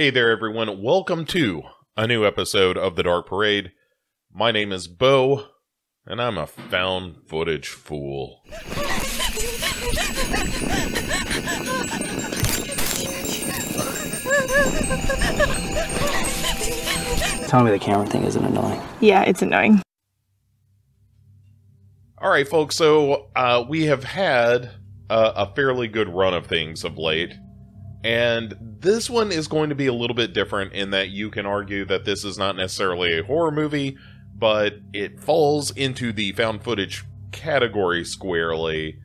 Hey there, everyone. Welcome to a new episode of The Dark Parade. My name is Bo, and I'm a found footage fool. Tell me the camera thing isn't annoying. Yeah, it's annoying. All right, folks. So uh, we have had a, a fairly good run of things of late, and this one is going to be a little bit different in that you can argue that this is not necessarily a horror movie, but it falls into the found footage category squarely,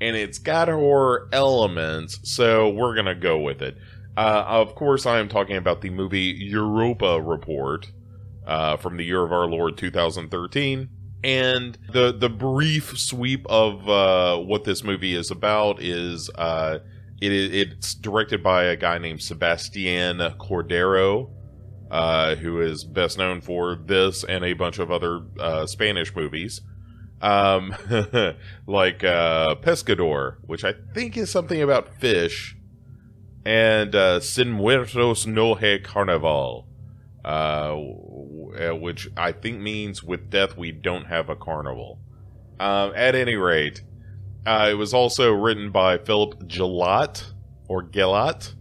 and it's got horror elements, so we're gonna go with it. Uh, of course, I am talking about the movie Europa Report uh, from the year of our Lord 2013. And the the brief sweep of uh, what this movie is about is it, it's directed by a guy named Sebastian Cordero, uh, who is best known for this and a bunch of other uh, Spanish movies, um, like uh, Pescador, which I think is something about fish, and uh, Sin Muertos No Hay Carnaval, uh, which I think means with death we don't have a carnival. Um, at any rate, uh, it was also written by Philip Gelatt or Gelatt,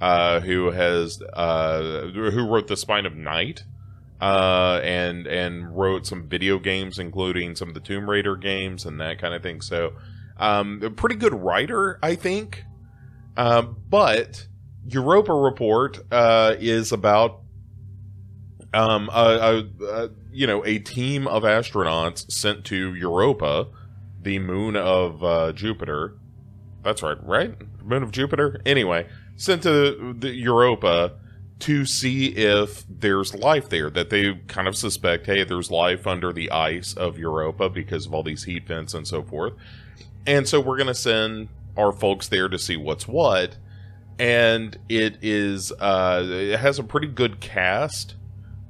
uh, who has uh, who wrote The Spine of Night, uh, and and wrote some video games, including some of the Tomb Raider games and that kind of thing. So, um, a pretty good writer, I think. Um, but Europa Report uh, is about um, a, a, a you know a team of astronauts sent to Europa, the moon of uh, Jupiter. That's right, right? Moon of Jupiter. Anyway, sent to the Europa to see if there's life there. That they kind of suspect, hey, there's life under the ice of Europa because of all these heat vents and so forth. And so we're gonna send our folks there to see what's what. And it is uh, it has a pretty good cast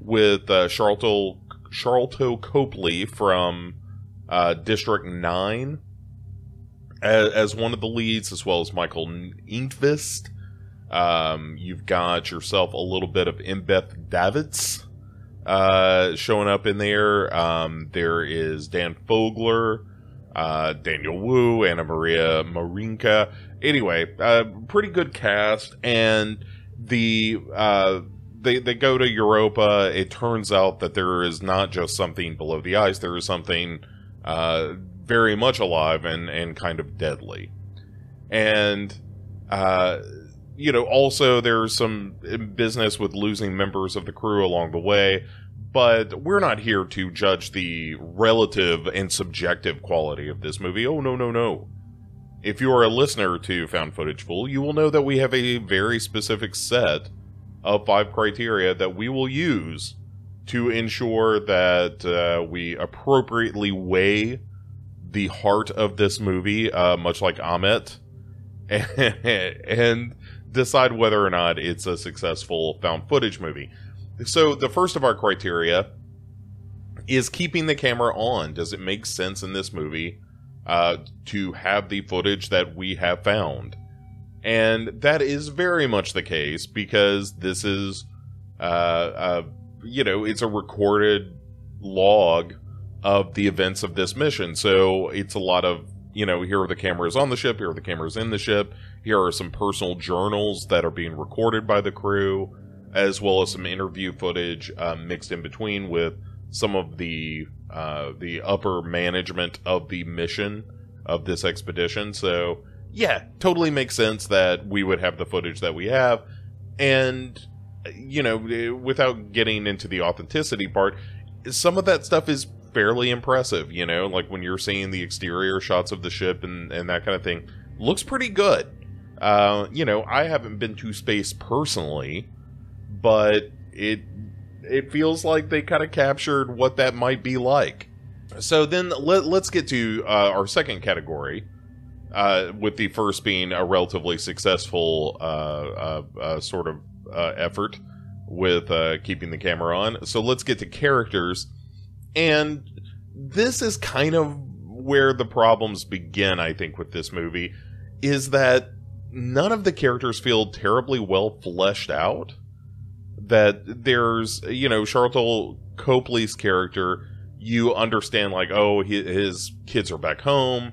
with uh, Charlton Charlton Copley from uh, District Nine as, as one of the leads, as well as Michael Nyqvist. Um, you've got yourself a little bit of Embeth Davidtz uh, showing up in there. Um, there is Dan Fogler, uh, Daniel Wu, Anamaria Marinca. Anyway, uh, pretty good cast, and the uh, they they go to Europa. It turns out that there is not just something below the ice. There is something uh, very much alive and and kind of deadly, and uh, you know also there's some business with losing members of the crew along the way. But we're not here to judge the relative and subjective quality of this movie. Oh no no no! If you are a listener to Found Footage Fool, you will know that we have a very specific set of five criteria that we will use to ensure that uh, we appropriately weigh the heart of this movie, uh, much like Ammit, and decide whether or not it's a successful found footage movie. So, the first of our criteria is keeping the camera on. Does it make sense in this movie uh, to have the footage that we have found? And that is very much the case because this is, uh, uh, you know, it's a recorded log of the events of this mission. So it's a lot of, you know, here are the cameras on the ship, here are the cameras in the ship, here are some personal journals that are being recorded by the crew, as well as some interview footage um, mixed in between with some of the uh, the upper management of the mission of this expedition. So yeah, totally makes sense that we would have the footage that we have. And, you know, without getting into the authenticity part, some of that stuff is fairly impressive, you know, like when you're seeing the exterior shots of the ship and, and that kind of thing. Looks pretty good. Uh, you know, I haven't been to space personally, but it it feels like they kind of captured what that might be like. So then let, let's get to uh, our second category, uh, with the first being a relatively successful uh, uh, uh sort of uh, effort with uh, keeping the camera on. So let's get to characters, and this is kind of where the problems begin. I think with this movie is that none of the characters feel terribly well fleshed out. that there's you know Charlton Copley's character. You understand like oh he, his kids are back home,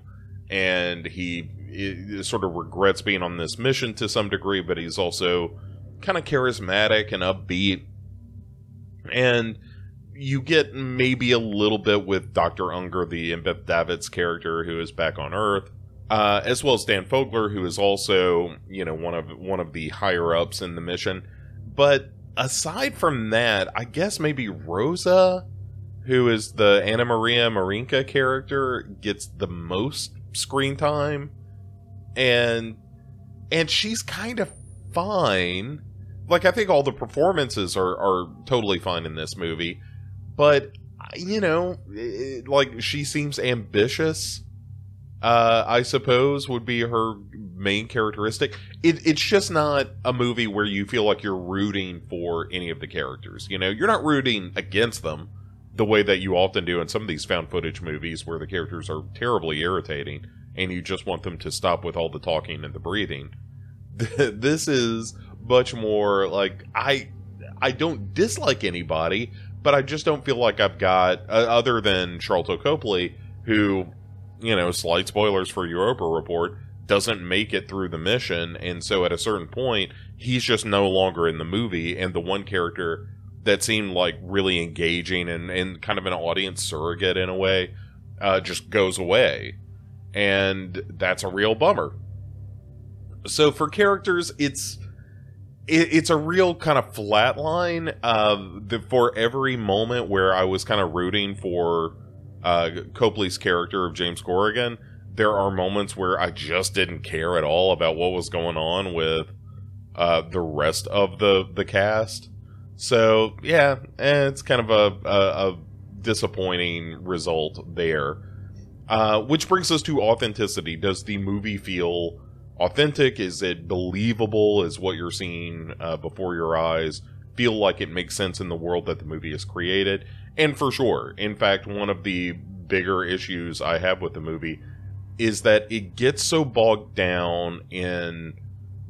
and he, he sort of regrets being on this mission to some degree, but he's also kind of charismatic and upbeat, and you get maybe a little bit with Dr. Unger, the Embeth Davidtz character who is back on Earth, uh, as well as Dan Fogler, who is also, you know, one of one of the higher ups in the mission. But aside from that, I guess maybe Rosa, who is the Anamaria Marinca character, gets the most screen time. And and she's kind of fine. Like I think all the performances are are totally fine in this movie but you know, it, like she seems ambitious. Uh, I suppose would be her main characteristic. It, it's just not a movie where you feel like you're rooting for any of the characters. You know, you're not rooting against them the way that you often do in some of these found footage movies where the characters are terribly irritating and you just want them to stop with all the talking and the breathing. this is much more like I I don't dislike anybody, but I just don't feel like I've got uh, other than Charlton Copley, who, you know, slight spoilers for Europa Report, doesn't make it through the mission, and so at a certain point, he's just no longer in the movie, and the one character that seemed like really engaging and, and kind of an audience surrogate in a way, uh, just goes away. And that's a real bummer. So for characters, it's it, it's a real kind of flat line the, for every moment where I was kind of rooting for uh, Copley's character of James Corrigan. There are moments where I just didn't care at all about what was going on with uh, the rest of the the cast. So yeah, eh, it's kind of a, a, a disappointing result there. Uh, which brings us to authenticity. Does the movie feel authentic? Is it believable? Is what you're seeing uh, before your eyes feel like it makes sense in the world that the movie has created? And for sure, in fact, one of the bigger issues I have with the movie is that it gets so bogged down in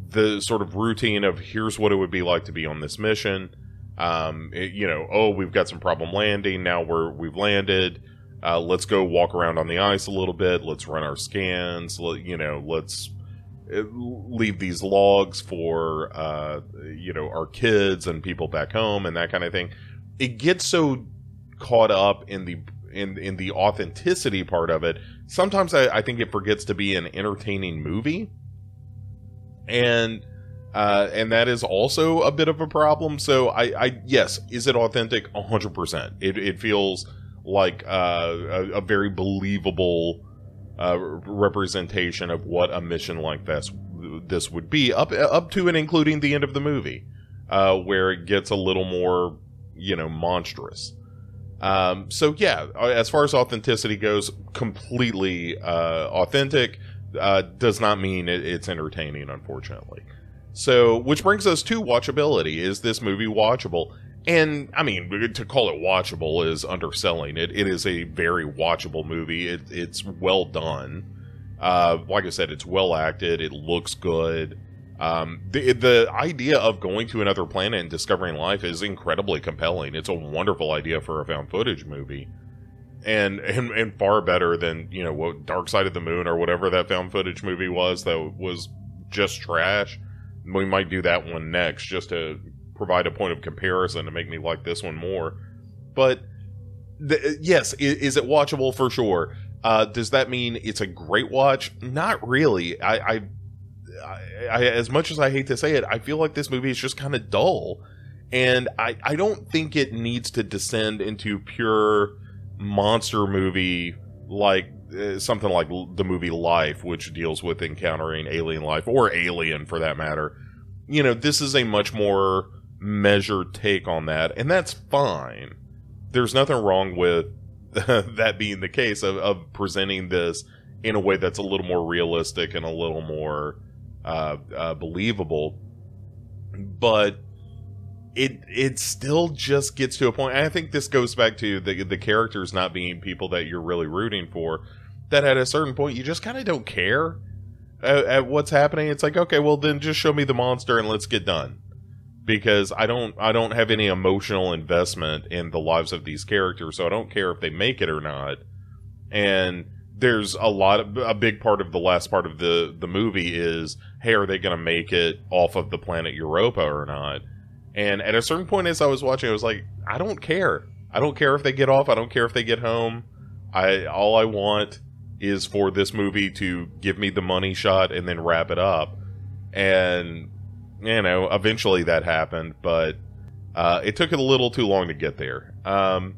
the sort of routine of here's what it would be like to be on this mission. Um, it, you know, oh, we've got some problem landing. Now we're we've landed. Uh, let's go walk around on the ice a little bit. Let's run our scans. Let, you know, let's leave these logs for uh, you know our kids and people back home and that kind of thing. It gets so caught up in the in in the authenticity part of it. Sometimes I, I think it forgets to be an entertaining movie, and uh, and that is also a bit of a problem. So I, I yes, is it authentic? hundred percent. It it feels like uh, a, a very believable uh, representation of what a mission like this this would be up up to and including the end of the movie, uh, where it gets a little more you know monstrous. Um, so yeah, uh, as far as authenticity goes, completely uh, authentic uh, does not mean it, it's entertaining, unfortunately. So, which brings us to watchability. Is this movie watchable? And I mean, to call it watchable is underselling it. It is a very watchable movie. It, it's well done. Uh, like I said, it's well acted. It looks good. Um, the the idea of going to another planet and discovering life is incredibly compelling. It's a wonderful idea for a found footage movie, and and and far better than you know what Dark Side of the Moon or whatever that found footage movie was that was just trash. We might do that one next just to provide a point of comparison to make me like this one more. But the, yes, is, is, it watchable for sure? Uh, does that mean it's a great watch? Not really. I, I, I, as much as I hate to say it, I feel like this movie is just kind of dull, and I, I don't think it needs to descend into pure monster movie like uh, something like the movie Life, which deals with encountering alien life or alien for that matter. You know, this is a much more measured take on that, and that's fine. There's nothing wrong with that being the case of, of, presenting this in a way that's a little more realistic and a little more uh, uh, believable. But it it still just gets to a point. I think this goes back to the the characters not being people that you're really rooting for. That at a certain point you just kind of don't care at, at what's happening. It's like okay, well then just show me the monster and let's get done because I don't I don't have any emotional investment in the lives of these characters, so I don't care if they make it or not. And there's a lot of a big part of the last part of the the movie is hey are they going to make it off of the planet Europa or not? And at a certain point as I was watching I was like I don't care. I don't care if they get off, I don't care if they get home. I all I want is for this movie to give me the money shot and then wrap it up. And you know, eventually that happened, but uh, it took it a little too long to get there. Um,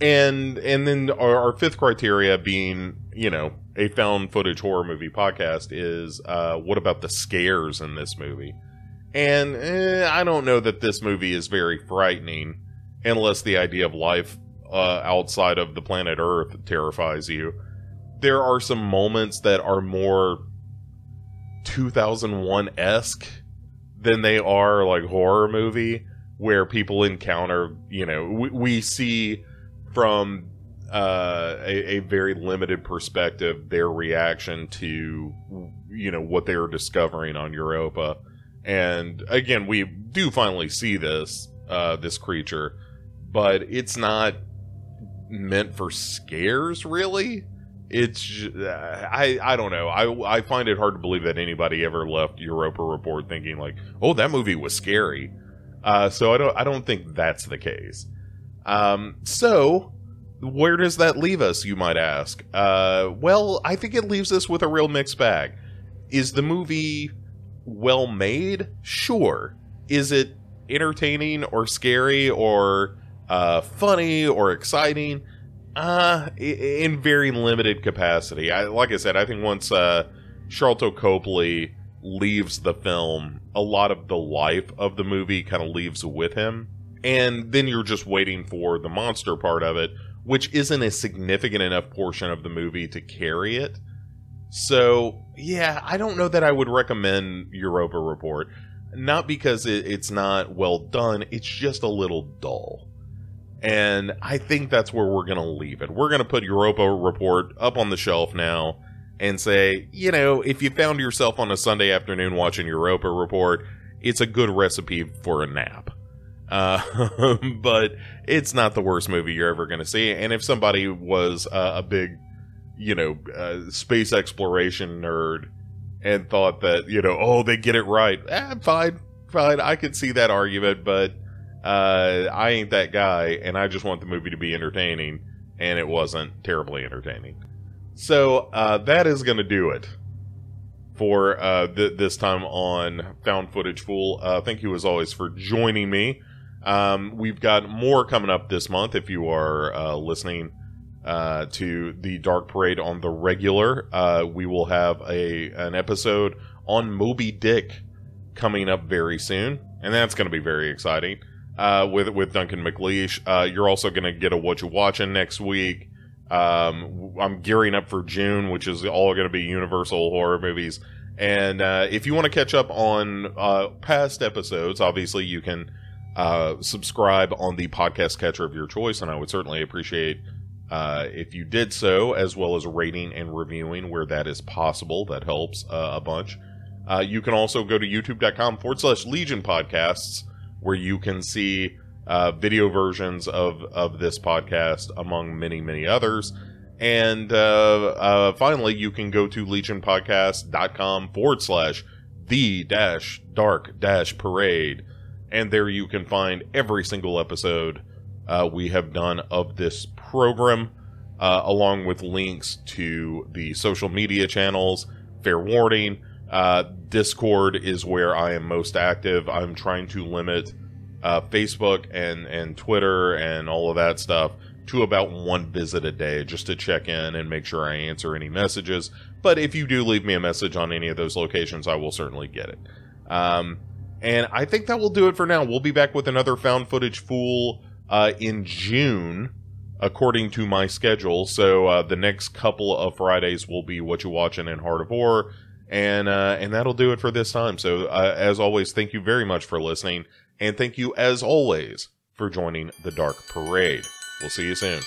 and and then our, our, fifth criteria being, you know, a found footage horror movie podcast is uh, what about the scares in this movie? And eh, I don't know that this movie is very frightening, unless the idea of life uh, outside of the planet Earth terrifies you. There are some moments that are more 2001 esque than they are like horror movie where people encounter you know we, we see from uh, a, a, very limited perspective their reaction to you know what they are discovering on Europa. And again we do finally see this uh, this creature but it's not meant for scares really it's I I don't know. I I find it hard to believe that anybody ever left Europa Report thinking like, "Oh, that movie was scary." Uh, so I don't I don't think that's the case. Um, so where does that leave us? You might ask. Uh, well, I think it leaves us with a real mixed bag. Is the movie well made? Sure. Is it entertaining or scary or uh, funny or exciting? Uh, in very limited capacity. I, like I said, I think once uh, Sharlto Copley leaves the film, a lot of the life of the movie kind of leaves with him. And then you're just waiting for the monster part of it, which isn't a significant enough portion of the movie to carry it. So, yeah, I don't know that I would recommend Europa Report. Not because it, it's not well done, it's just a little dull. And I think that's where we're going to leave it. We're going to put Europa Report up on the shelf now and say, you know, if you found yourself on a Sunday afternoon watching Europa Report, it's a good recipe for a nap. Uh, but it's not the worst movie you're ever going to see. And if somebody was uh, a big, you know, uh, space exploration nerd and thought that, you know, oh, they get it right, eh, fine, fine. I could see that argument, but uh, I ain't that guy, and I just want the movie to be entertaining, and it wasn't terribly entertaining. So uh, that is going to do it for uh, th- this time on Found Footage Fool. Uh, thank you as always for joining me. Um, we've got more coming up this month. If you are uh, listening uh, to the Dark Parade on the regular, we will have a an episode on Moby Dick coming up very soon, and that's going to be very exciting uh, with with Duncan McLeish. Uh, you're also going to get a what you watching next week. Um, I'm gearing up for June, which is all going to be Universal horror movies. And uh, if you want to catch up on uh, past episodes, obviously you can uh, subscribe on the podcast catcher of your choice, and I would certainly appreciate uh, if you did so, as well as rating and reviewing where that is possible. That helps uh, a bunch. Uh, you can also go to youtube.com forward slash Legion Podcasts where you can see uh, video versions of, of this podcast, among many, many others. And uh, uh, finally, you can go to legionpodcast.com forward slash the dash dark dash parade. And there you can find every single episode uh, we have done of this program, uh, along with links to the social media channels. Fair warning, uh, Discord is where I am most active. I'm trying to limit uh, Facebook and and Twitter and all of that stuff to about one visit a day just to check in and make sure I answer any messages. But if you do leave me a message on any of those locations, I will certainly get it. Um, and I think that will do it for now. We'll be back with another found footage fool uh, in June, according to my schedule. So uh, the next couple of Fridays will be what you watching in Heart of Horror and uh, and that'll do it for this time. So uh, as always, thank you very much for listening, and thank you as always for joining the Dark Parade. We'll see you soon.